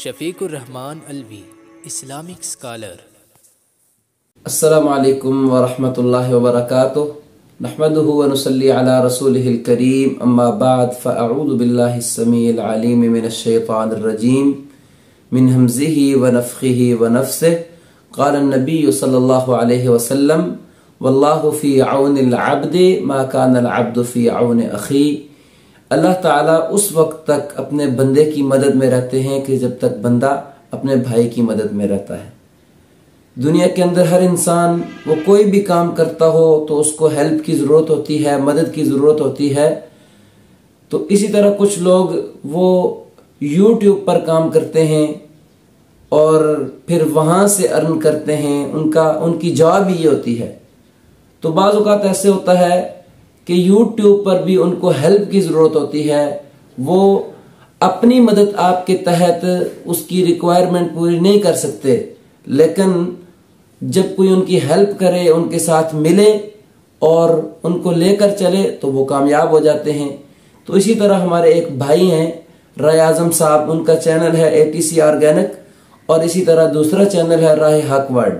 Shafiqur Rahman Alvi, Islamic scholar. अस्सलाम वरहमतुल्लाहि वबरकातुह। नहमदुहु व नुसल्ली अला रसूलिहिल करीम। अम्मा बाद फ़अऊज़ु बिल्लाहि स्समीइल अलीम मिनश शैतानिर रजीम। मिन हमज़िहि व नफ़्ख़िहि व नफ़्सिहि क़ाल नबी सल्लल्लाहु अलैहि वसल्लम। वल्लाहु फ़ी औनिल अब्दि मा कानल अब्दु फ़ी औन अख़ी। अल्लाह ताला उस वक्त तक अपने बंदे की मदद में रहते हैं कि जब तक बंदा अपने भाई की मदद में रहता है। दुनिया के अंदर हर इंसान, वो कोई भी काम करता हो तो उसको हेल्प की ज़रूरत होती है, मदद की ज़रूरत होती है। तो इसी तरह कुछ लोग वो यूट्यूब पर काम करते हैं और फिर वहाँ से अर्न करते हैं। उनका, उनकी जॉब ये होती है। तो बाज़ ऐसे होता है कि यूट्यूब पर भी उनको हेल्प की ज़रूरत होती है, वो अपनी मदद आपके तहत उसकी रिक्वायरमेंट पूरी नहीं कर सकते। लेकिन जब कोई उनकी हेल्प करे, उनके साथ मिले और उनको लेकर चले तो वो कामयाब हो जाते हैं। तो इसी तरह हमारे एक भाई हैं, राय आज़म साहब, उनका चैनल है ए टी सी ऑर्गेनिक और इसी तरह दूसरा चैनल है राय हक वर्ड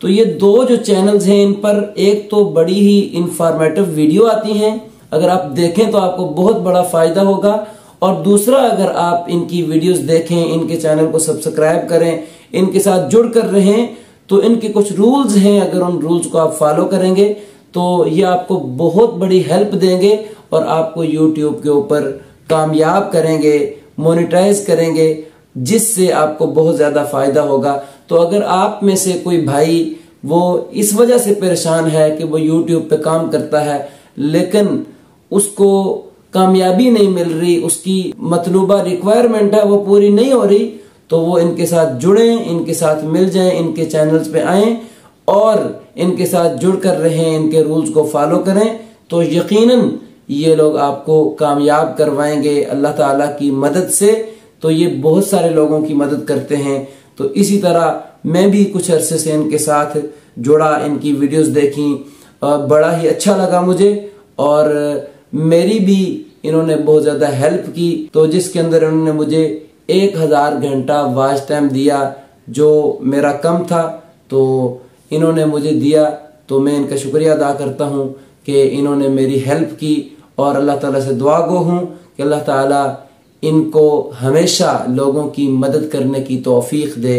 तो ये दो जो चैनल्स हैं, इन पर एक तो बड़ी ही इंफॉर्मेटिव वीडियो आती हैं। अगर आप देखें तो आपको बहुत बड़ा फ़ायदा होगा। और दूसरा, अगर आप इनकी वीडियोस देखें, इनके चैनल को सब्सक्राइब करें, इनके साथ जुड़ कर रहें तो इनके कुछ रूल्स हैं। अगर उन रूल्स को आप फॉलो करेंगे तो ये आपको बहुत बड़ी हेल्प देंगे और आपको यूट्यूब के ऊपर कामयाब करेंगे मोनिटाइज करेंगे, जिससे आपको बहुत ज़्यादा फ़ायदा होगा। तो अगर आप में से कोई भाई वो इस वजह से परेशान है कि वो यूट्यूब पे काम करता है, लेकिन उसको कामयाबी नहीं मिल रही, उसकी मतलूबा रिक्वायरमेंट है वो पूरी नहीं हो रही तो वो इनके साथ जुड़े, इनके साथ मिल जाएँ, इनके चैनल्स पे आए और इनके साथ जुड़ कर रहे, इनके रूल्स को फॉलो करें तो यकीनन ये लोग आपको कामयाब करवाएँगे अल्लाह ताला की मदद से। तो ये बहुत सारे लोगों की मदद करते हैं। तो इसी तरह मैं भी कुछ अरसे से इनके साथ जुड़ा, इनकी वीडियोस देखी बड़ा ही अच्छा लगा मुझे और मेरी भी इन्होंने बहुत ज़्यादा हेल्प की। तो जिसके अंदर इन्होंने मुझे एक हज़ार घंटा वॉच टाइम दिया, जो मेरा कम था तो इन्होंने मुझे दिया। तो मैं इनका शुक्रिया अदा करता हूँ कि इन्होंने मेरी हेल्प की और अल्लाह ताला से दुआ गो हूँ कि अल्लाह ताला इनको हमेशा लोगों की मदद करने की तोफीक दे।